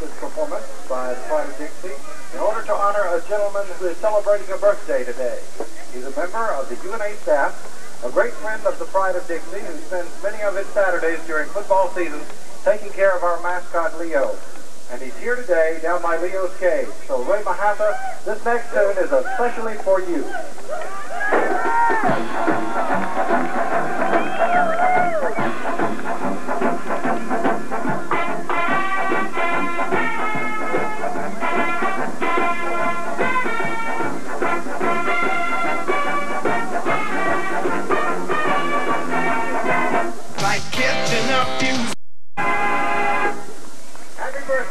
this performance by the Pride of Dixie in order to honor a gentleman who is celebrating a birthday today. He's a member of the UNA staff, a great friend of the Pride of Dixie who spends many of his Saturdays during football season taking care of our mascot Leo. And he's here today down by Leo's cage. So Ray Mahatha, this next tune is especially for you.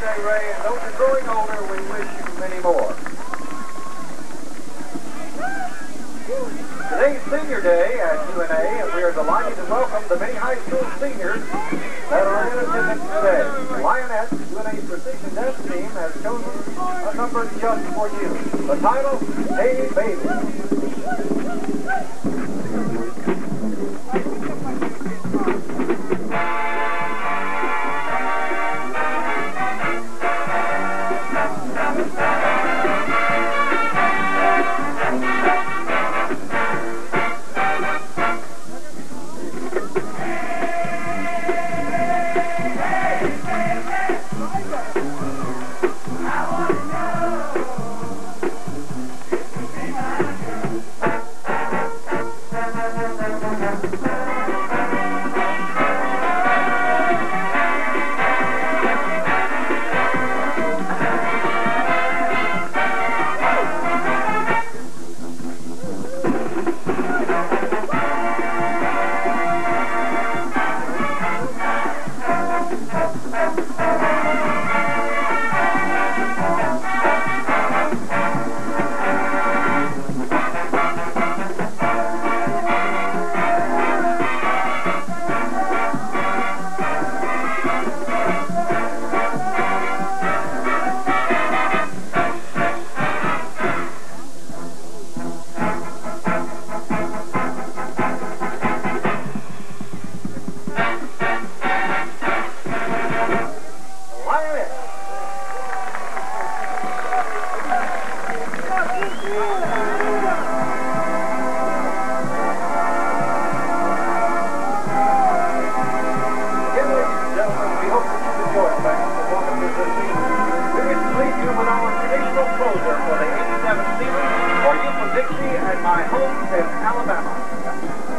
Birthday, Ray, and though you're growing older, we wish you many more. Today's Senior Day at UNA, and we are delighted to welcome the many high school seniors that are in attendance today. The Lioness, UNA's precision dance team, has chosen a number just for you. The title, Hey Baby. Homes in Alabama.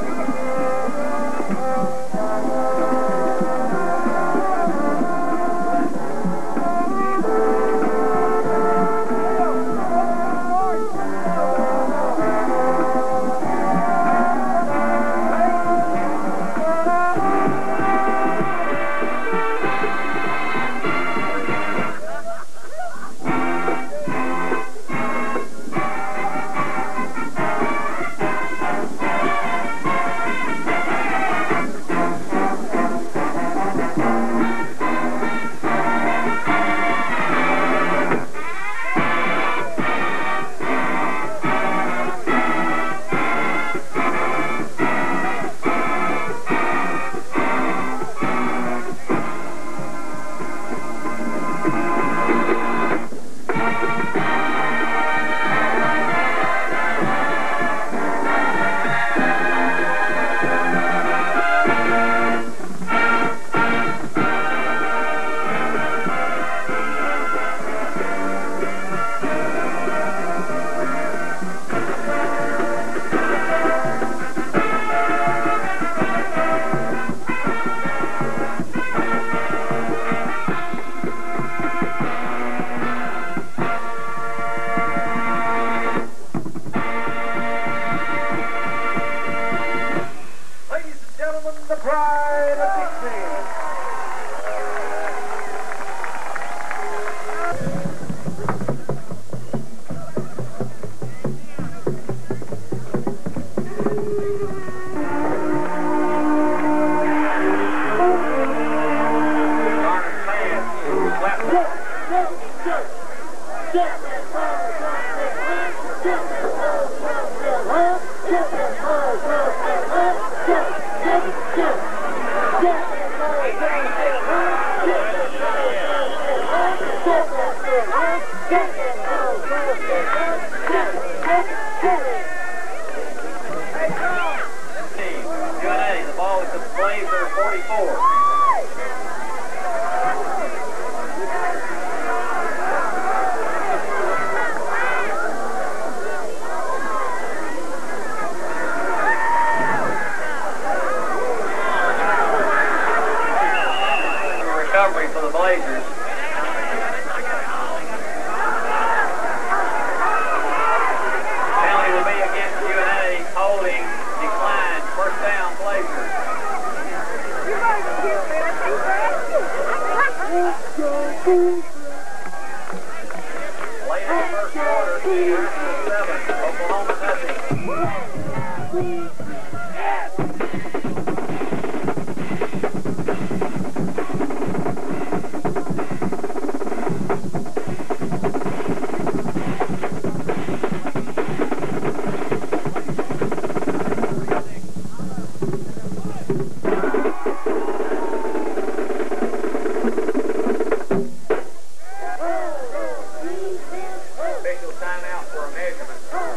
please? Yes! Timeout for a measurement.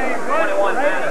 21 minutes.